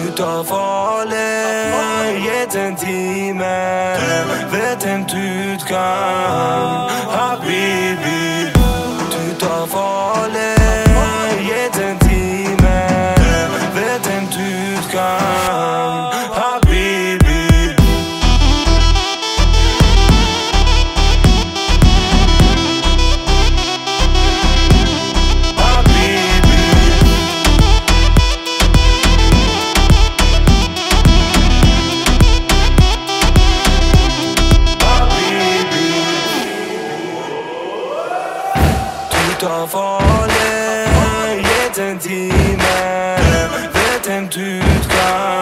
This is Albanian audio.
Më të folë, jetën je vetën timë, vetëm ty të Tafale, jeden Diener, werden Tütgar